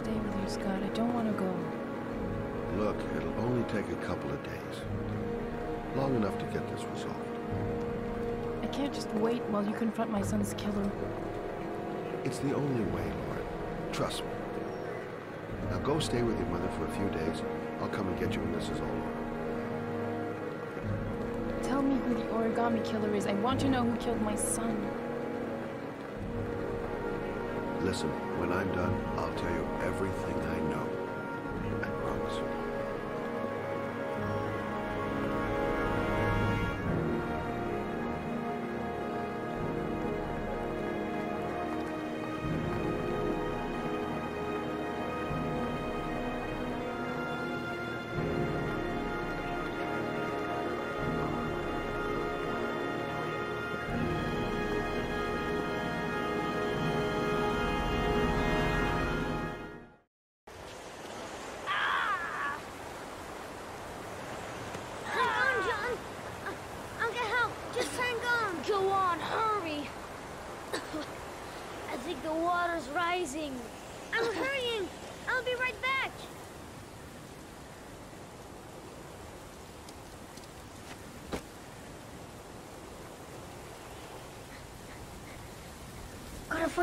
stay with you, Scott. I don't want to go. Look, it'll only take a couple of days. Long enough to get this resolved. I can't just wait while you confront my son's killer. It's the only way, Lauren. Trust me. Now go stay with your mother for a few days. I'll come and get you when this is all over. Tell me who the origami killer is. I want to know who killed my son. Listen, when I'm done, I'll tell you everything I know.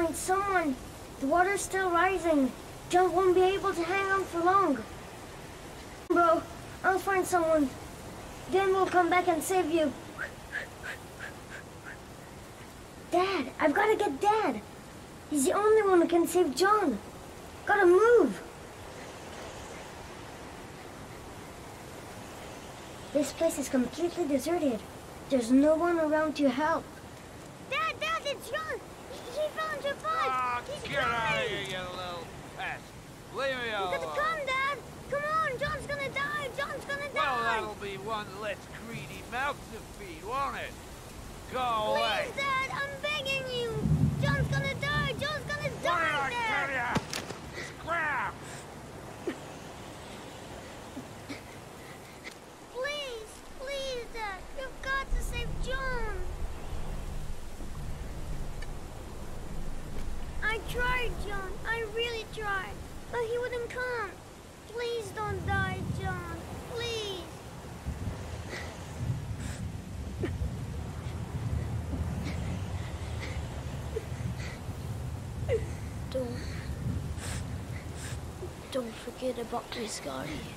Find someone. The water's still rising. John won't be able to hang on for long. Bro, I'll find someone. Then we'll come back and save you. Dad, I've got to get Dad. He's the only one who can save John. Gotta move. This place is completely deserted. There's no one around to help. Dad, Dad, it's John. He, he found your bike. Ah, He's get out of here, you little pest. Leave me alone. You gotta come, Dad. Come on, John's gonna die. John's gonna die. Well, that'll be one less greedy mouth to feed, won't it? Go away. Please, Dad, I'm begging you. John's gonna die. John's gonna What did die, I Dad. tell ya? Scram! Please, please, Dad. You've got to save John. I tried, John. I really tried. But he wouldn't come. Please don't die, John. Please. Don't. Forget about me, Scotty.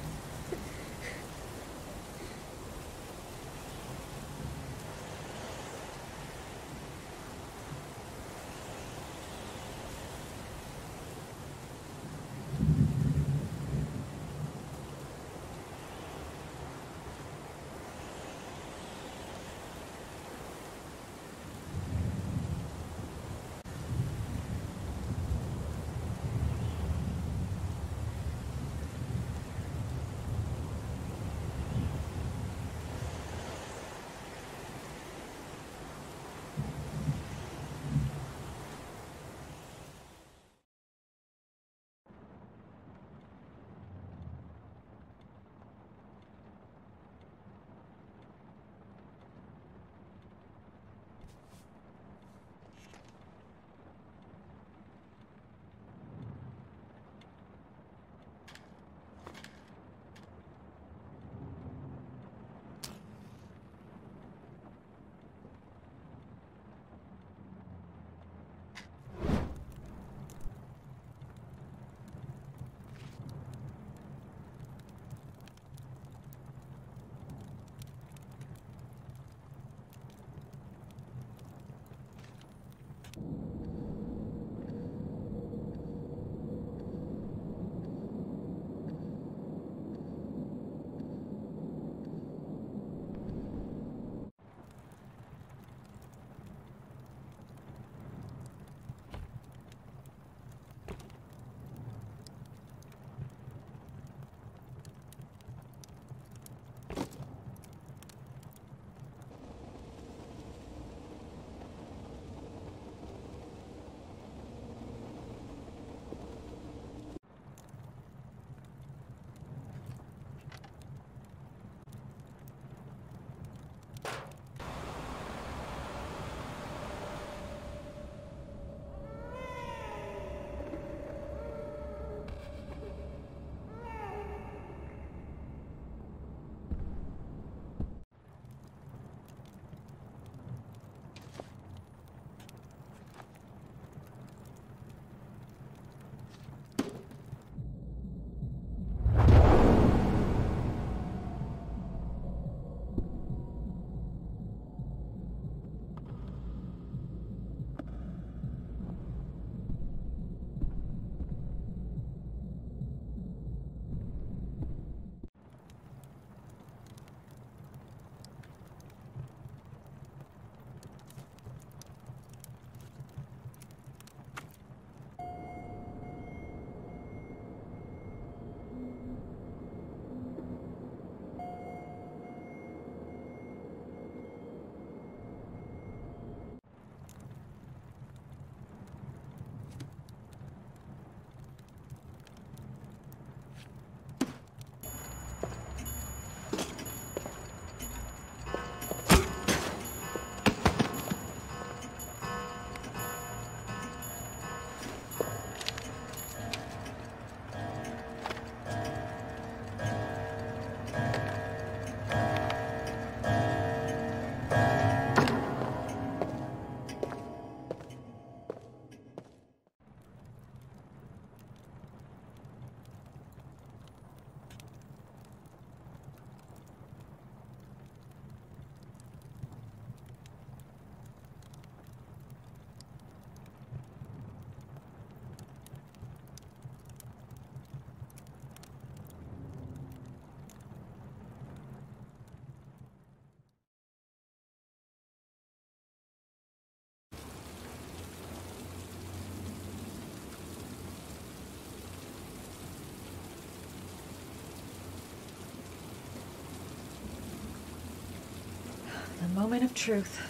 Moment of truth.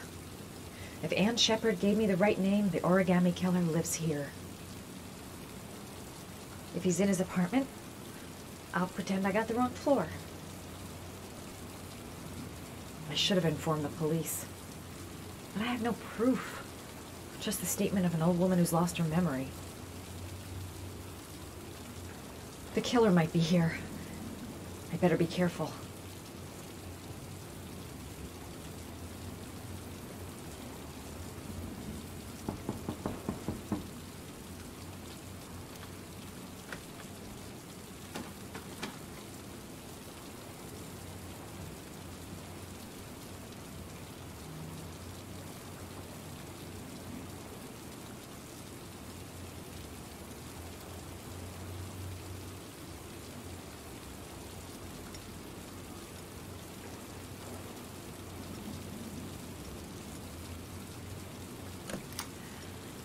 If Ann Sheppard gave me the right name, the origami killer lives here. If he's in his apartment, I'll pretend I got the wrong floor. I should have informed the police. But I have no proof. Just the statement of an old woman who's lost her memory. The killer might be here. I better be careful.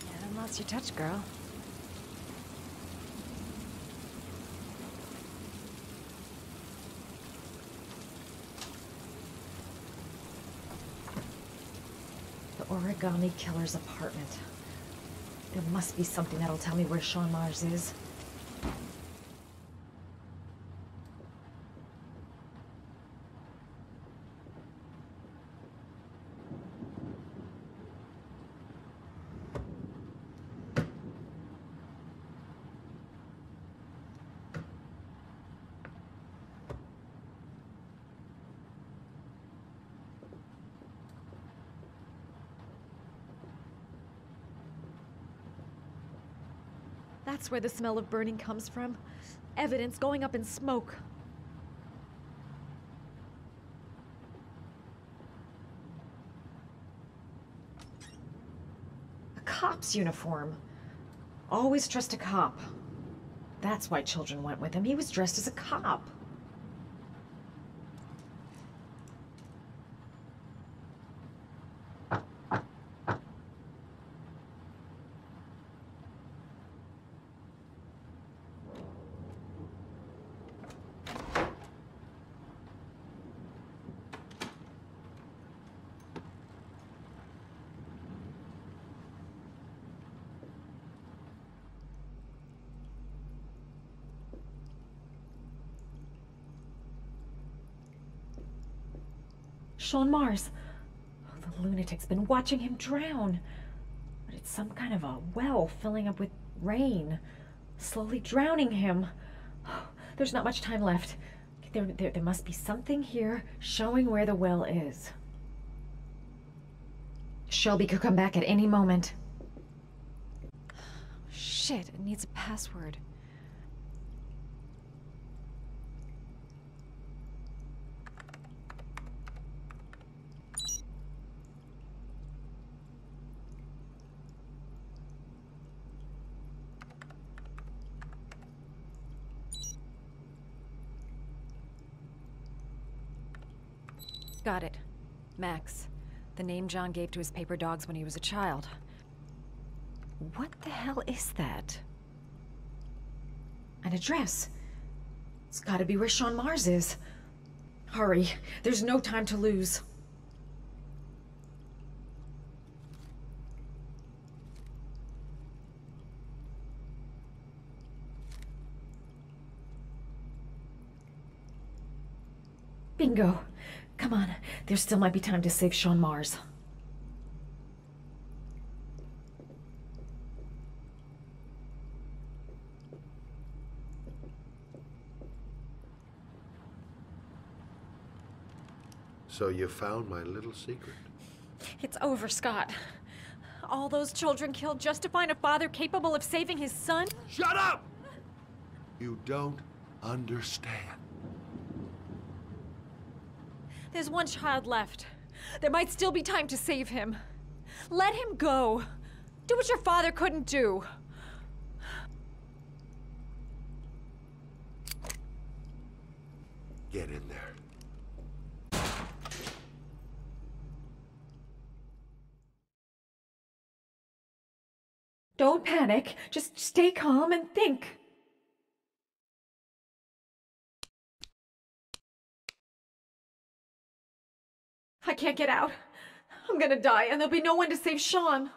You haven't lost your touch, girl. The origami killer's apartment. There must be something that'll tell me where Sean Mars is. That's where the smell of burning comes from. Evidence going up in smoke. A cop's uniform. Always trust a cop. That's why children went with him. He was dressed as a cop. Sean Mars. Oh, the lunatic's been watching him drown. But it's some kind of a well filling up with rain, slowly drowning him. There's not much time left. There, there, there must be something here showing where the well is. Shelby could come back at any moment. Shit, it needs a password. Got it. Max. The name John gave to his paper dogs when he was a child. What the hell is that? An address. It's gotta be where Sean Mars is. Hurry. There's no time to lose. Bingo. Come on. There still might be time to save Sean Mars. So you found my little secret. It's over, Scott. All those children killed just to find a father capable of saving his son? Shut up! You don't understand. There's one child left. There might still be time to save him. Let him go. Do what your father couldn't do. Get in there. Don't panic. Just stay calm and think. I can't get out. I'm gonna die, and there'll be no one to save Sean.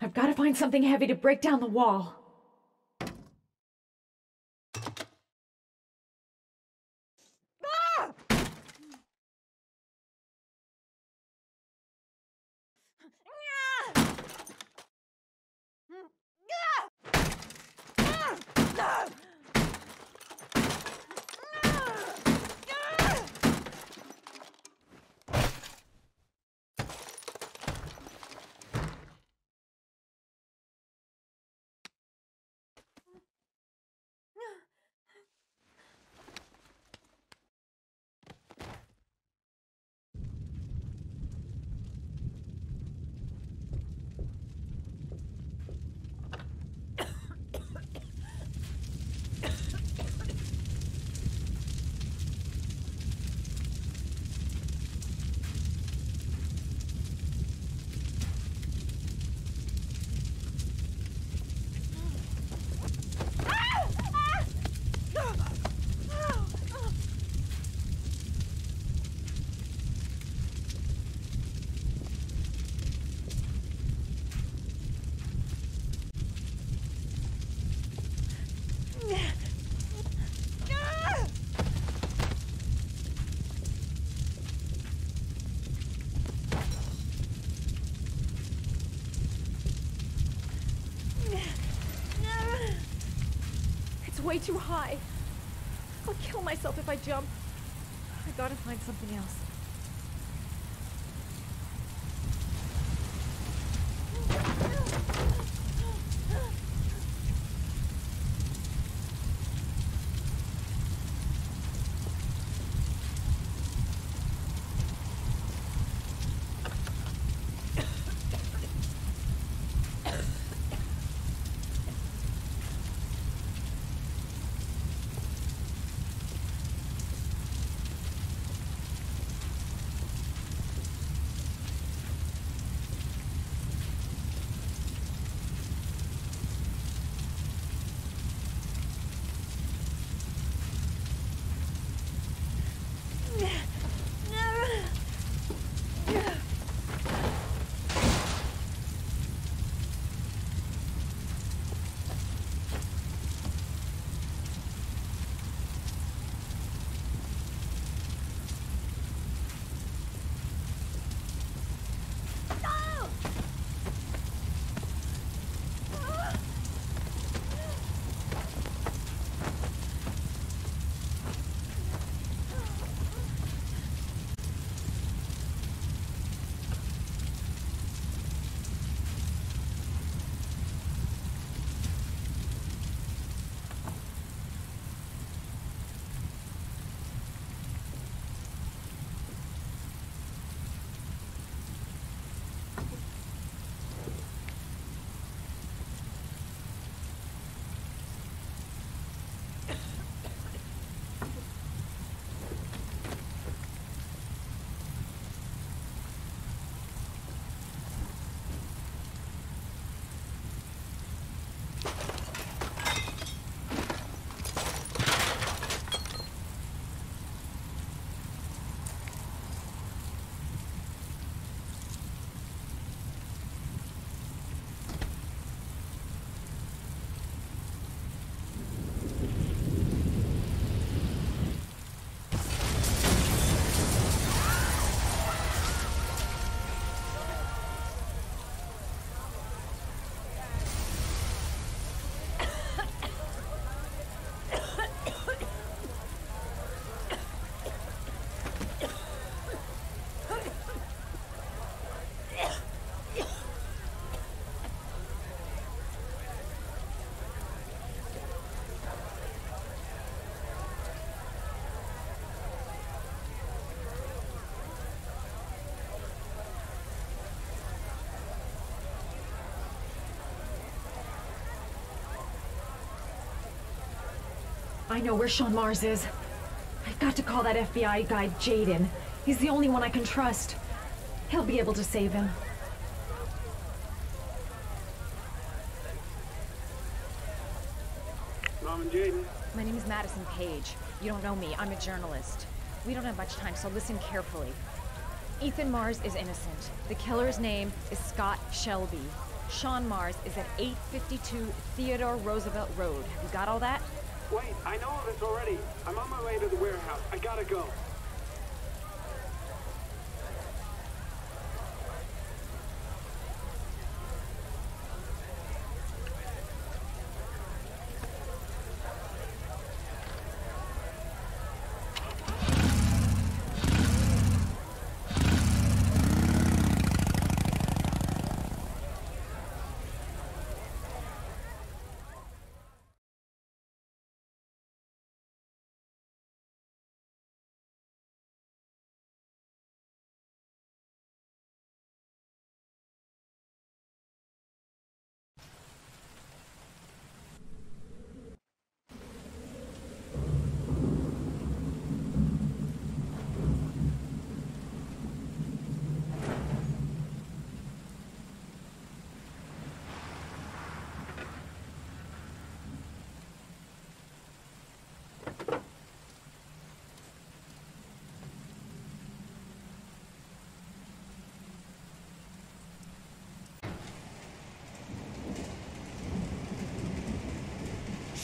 I've got to find something heavy to break down the wall. Way too high. I'll kill myself if I jump. I gotta find something else. I know where Sean Mars is. I've got to call that FBI guy Jayden. He's the only one I can trust. He'll be able to save him. Norman Jayden. My name is Madison Paige. You don't know me. I'm a journalist. We don't have much time, so listen carefully. Ethan Mars is innocent. The killer's name is Scott Shelby. Sean Mars is at 852 Theodore Roosevelt Road. Have you got all that? Wait, I know all this already. I'm on my way to the warehouse. I gotta go.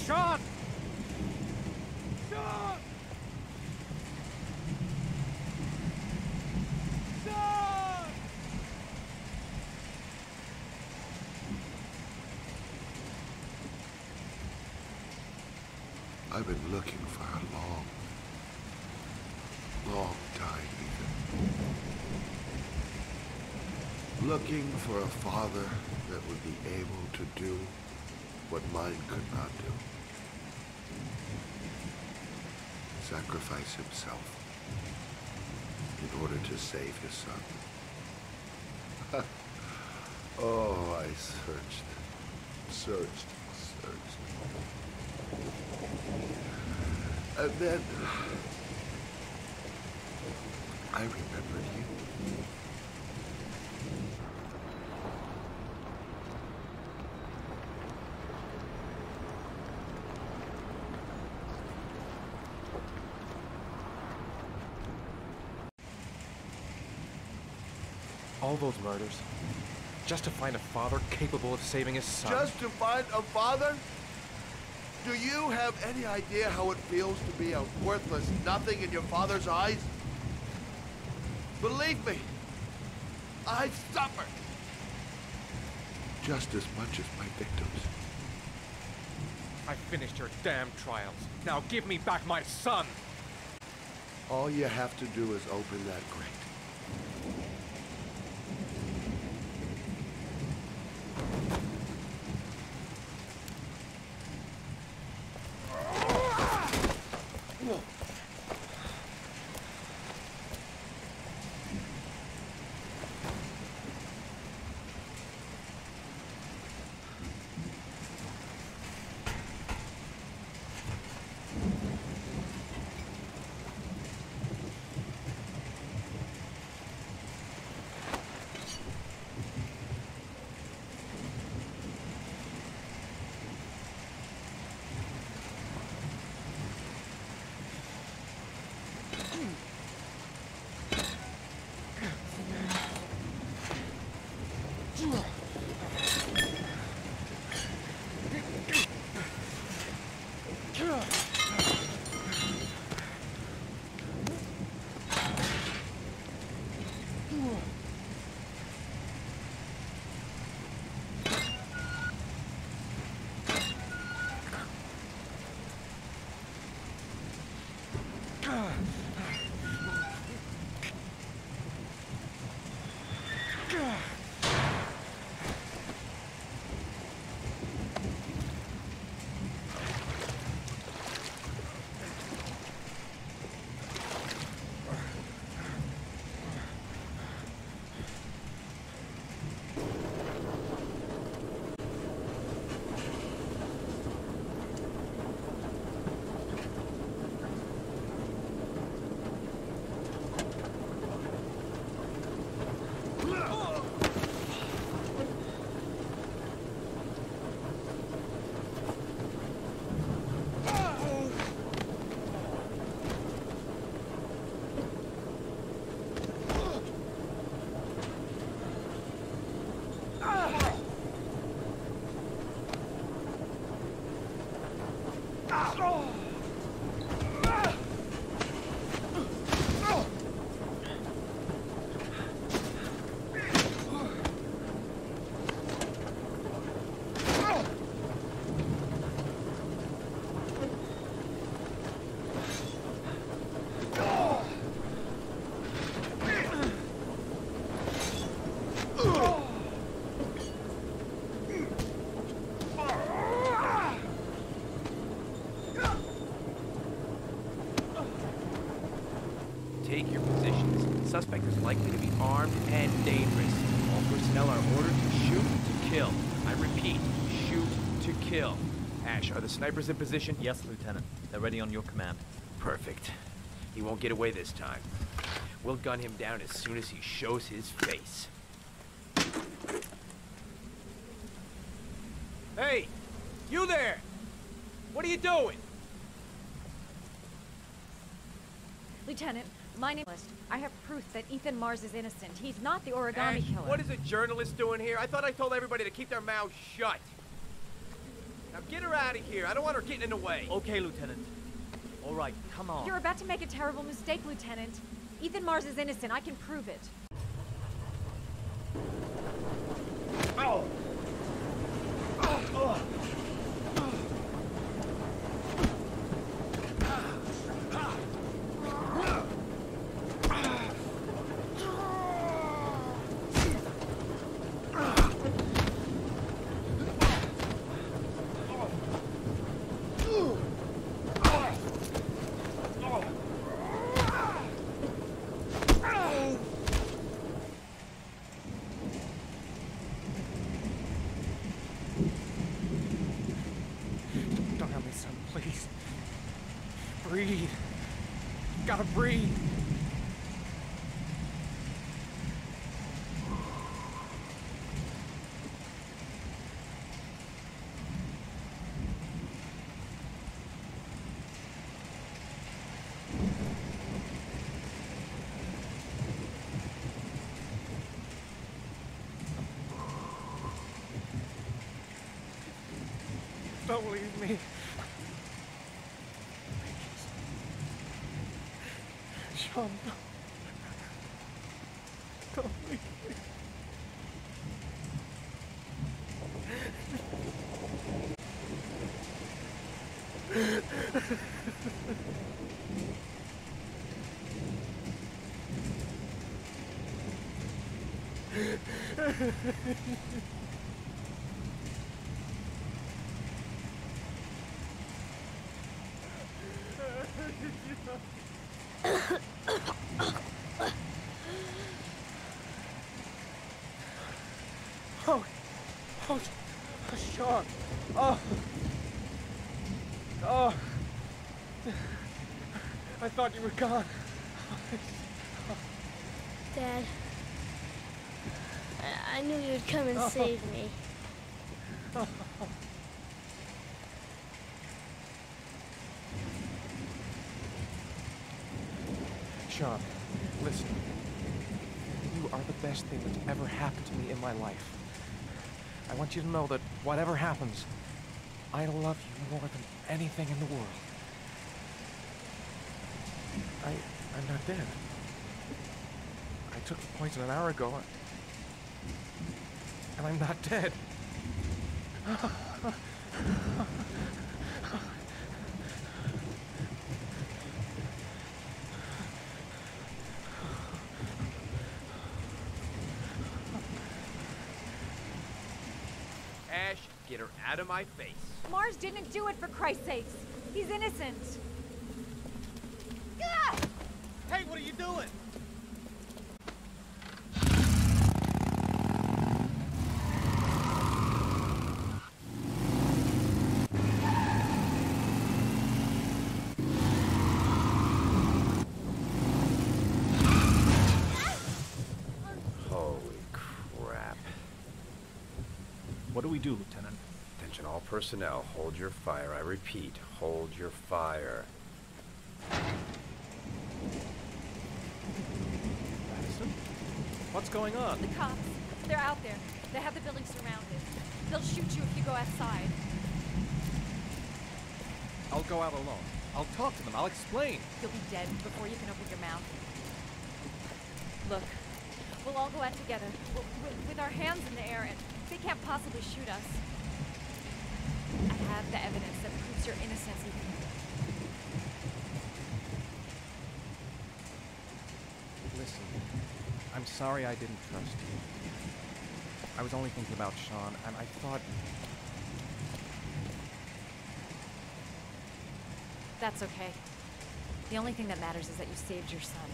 Sean! Sean! Sean! I've been looking for a long, long time, Ethan. Looking for a father that would be able to do what mine could not do. Sacrifice himself in order to save his son. oh, I searched, searched, searched. And then I remembered you. All those murders. Just to find a father capable of saving his son. Just to find a father? Do you have any idea how it feels to be a worthless nothing in your father's eyes? Believe me, I've suffered. Just as much as my victims. I finished your damn trials. Now give me back my son! All you have to do is open that grate. Likely to be armed and dangerous. All personnel are ordered to shoot to kill. I repeat, shoot to kill. Ash, are the snipers in position? Yes, Lieutenant. They're ready on your command. Perfect. He won't get away this time. We'll gun him down as soon as he shows his face. Hey! You there! What are you doing? Lieutenant, my name is. I have proof that Ethan Mars is innocent. He's not the origami Ash, killer. what is a journalist doing here? I thought I told everybody to keep their mouths shut. Now get her out of here. I don't want her getting in the way. Okay, Lieutenant. All right, come on. You're about to make a terrible mistake, Lieutenant. Ethan Mars is innocent. I can prove it. Don't help me, son, please. Breathe. Gotta breathe. Leave me. Sean. Don't leave me. Oh, oh, oh, Sean. Oh. Oh. I thought you were gone. Dad. I, I knew you'd come and oh. save me. Sean, listen. You are the best thing that's ever happened to me in my life. I want you to know that whatever happens, I love you more than anything in the world. I, I'm not dead. I took the poison an hour ago, and I'm not dead. Ash, get her out of my face. Mars didn't do it for Christ's sakes. He's innocent. Ah! Hey, what are you doing? Holy crap. What do we do, Lieutenant? Attention all personnel, hold your fire. I repeat, hold your fire. What's going on? The cops. They're out there. They have the building surrounded. They'll shoot you if you go outside. I'll go out alone. I'll talk to them. I'll explain. You'll be dead before you can open your mouth. Look, we'll all go out together, with, with our hands in the air, and they can't possibly shoot us. I have the evidence that proves your innocence, Ethan. Listen, I'm sorry I didn't trust you. I was only thinking about Sean, and I thought That's okay. The only thing that matters is that you saved your son.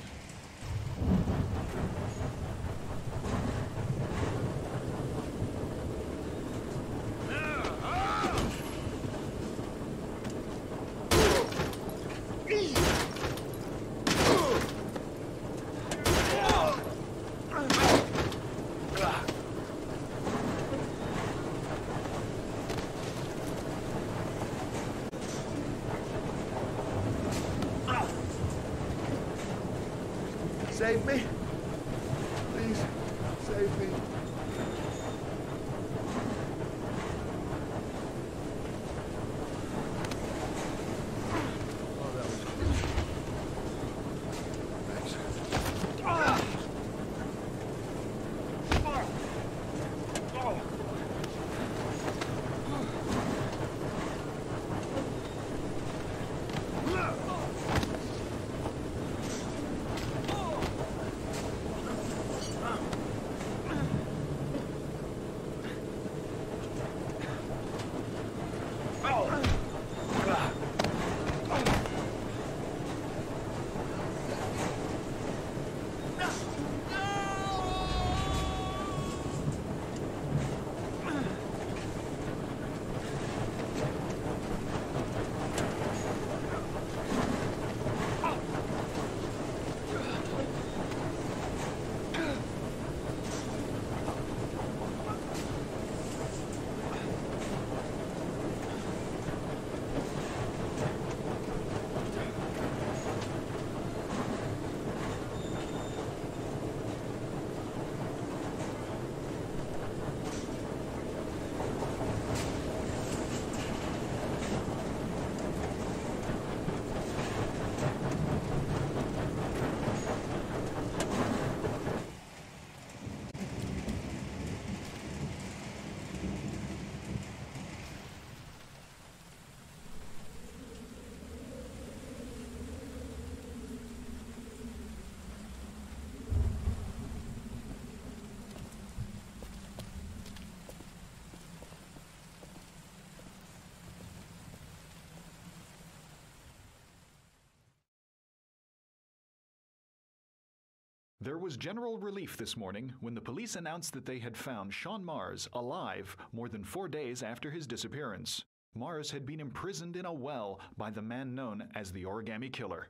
There was general relief this morning when the police announced that they had found Shaun Mars alive more than four days after his disappearance. Mars had been imprisoned in a well by the man known as the Origami Killer.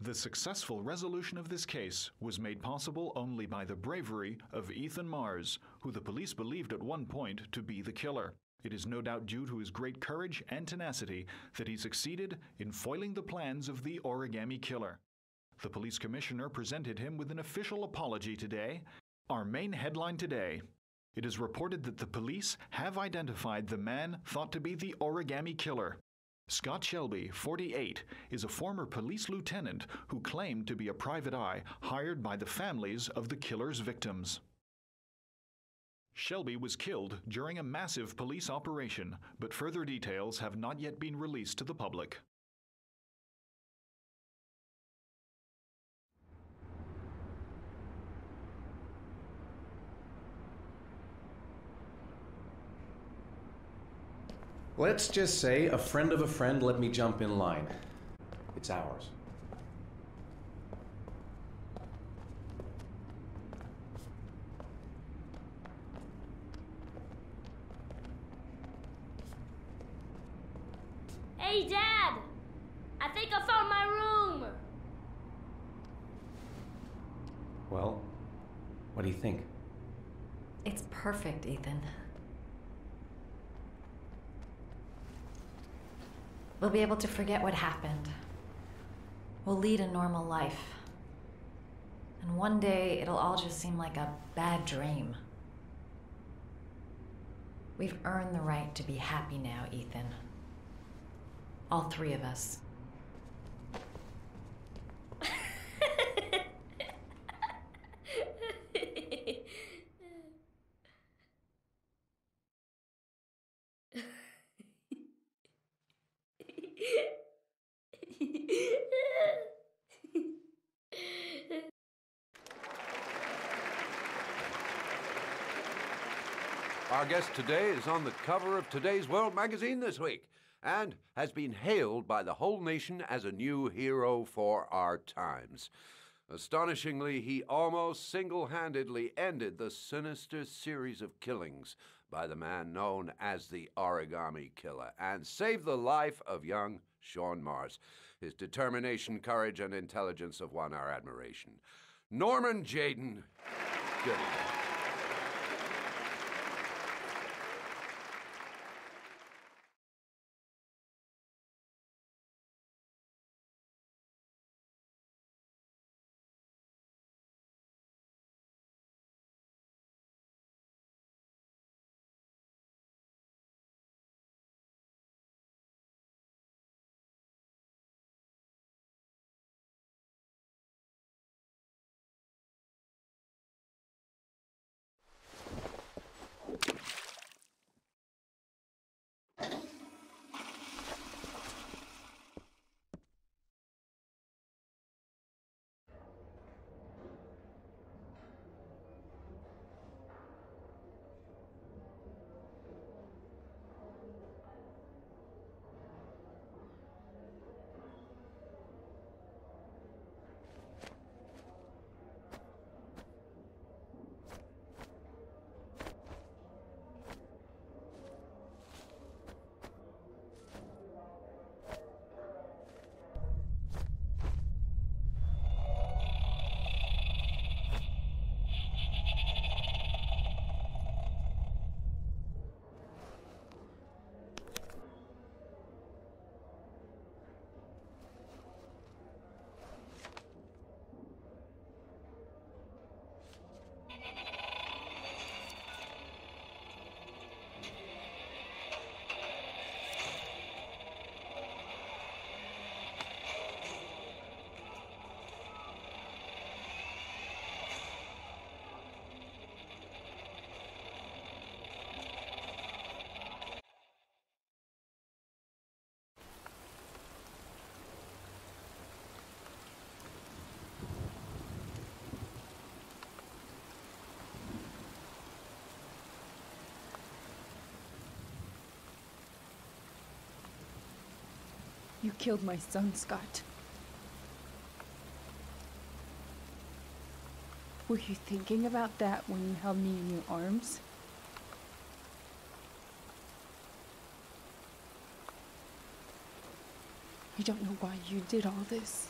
The successful resolution of this case was made possible only by the bravery of Ethan Mars, who the police believed at one point to be the killer. It is no doubt due to his great courage and tenacity that he succeeded in foiling the plans of the Origami Killer. The police commissioner presented him with an official apology today. Our main headline today it is reported that the police have identified the man thought to be the origami killer. Scott Shelby, 48, is a former police lieutenant who claimed to be a private eye hired by the families of the killer's victims. Shelby was killed during a massive police operation, but further details have not yet been released to the public. Let's just say a friend of a friend let me jump in line. It's ours. Hey, Dad! I think I found my room! Well, what do you think? It's perfect, Ethan. We'll be able to forget what happened. We'll lead a normal life. And one day it'll all just seem like a bad dream. We've earned the right to be happy now, Ethan. All three of us. Guest today is on the cover of today's World magazine this week and has been hailed by the whole nation as a new hero for our times. Astonishingly, he almost single handedly ended the sinister series of killings by the man known as the Origami Killer and saved the life of young Shaun Mars. His determination, courage, and intelligence have won our admiration. Norman Jayden, good evening. You killed my son, Scott. Were you thinking about that when you held me in your arms? I don't know why you did all this.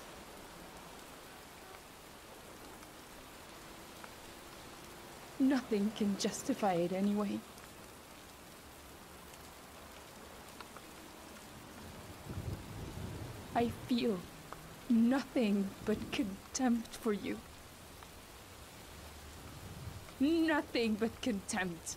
Nothing can justify it anyway. I feel nothing but contempt for you. Nothing but contempt.